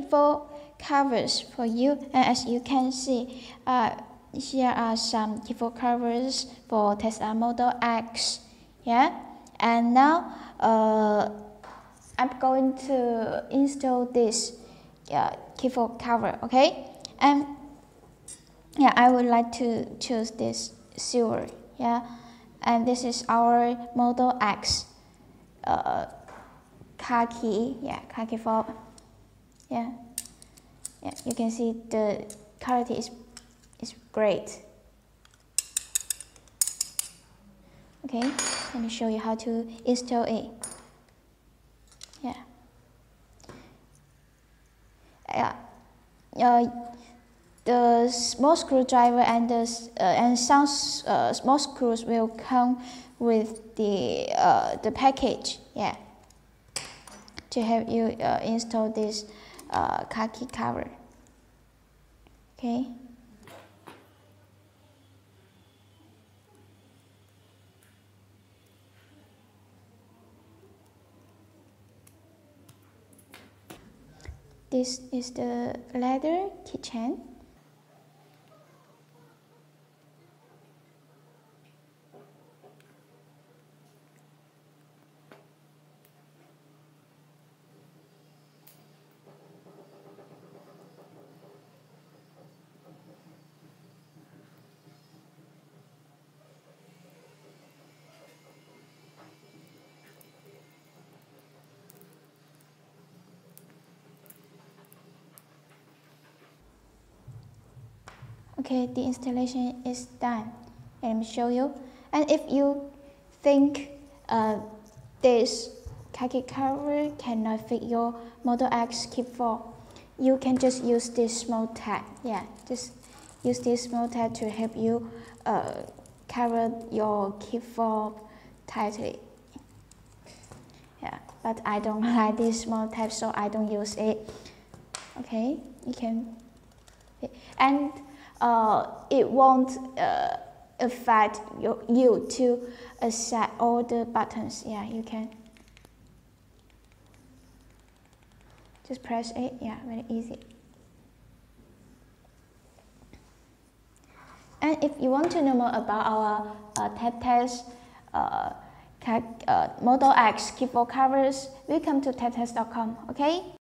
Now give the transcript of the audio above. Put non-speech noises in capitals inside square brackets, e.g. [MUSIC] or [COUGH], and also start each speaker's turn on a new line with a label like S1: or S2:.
S1: key fob covers for you and as you can see uh, here are some key fob covers for Tesla Model X yeah? And now uh, I'm going to install this uh, key fob cover okay? And yeah I would like to choose this silver yeah? And this is our Model X uh, khaki yeah khaki fob yeah. Yeah you can see the quality is is great. Okay let me show you how to install it. Yeah. Yeah. Uh, the small screwdriver and the uh, and some uh, small screws will come with the uh, the package. Yeah. To help you uh, install this uh, khaki cover okay This is the leather keychain. Okay, the installation is done. Let me show you. And if you think uh, this khaki cover cannot fit your Model X key fob, you can just use this small tag. Yeah, just use this small tag to help you uh, cover your key fob tightly. Yeah, but I don't [LAUGHS] like this small tag, so I don't use it. Okay, you can. And it won't uh, affect your, you to uh, set all the buttons. Yeah, you can. Just press it. Yeah, very easy. And if you want to know more about our uh, TAPTES uh, uh, Model X key fob covers, welcome to taptes.com, okay?